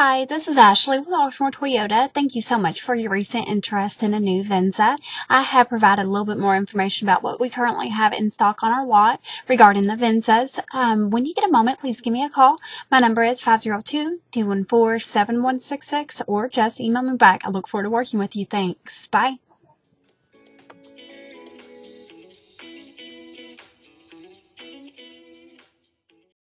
Hi, this is Ashley with Oxmoor Toyota. Thank you so much for your recent interest in a new Venza. I have provided a little bit more information about what we currently have in stock on our lot regarding the Venzas. Um, when you get a moment, please give me a call. My number is 502-214-7166 or just email me back. I look forward to working with you. Thanks. Bye.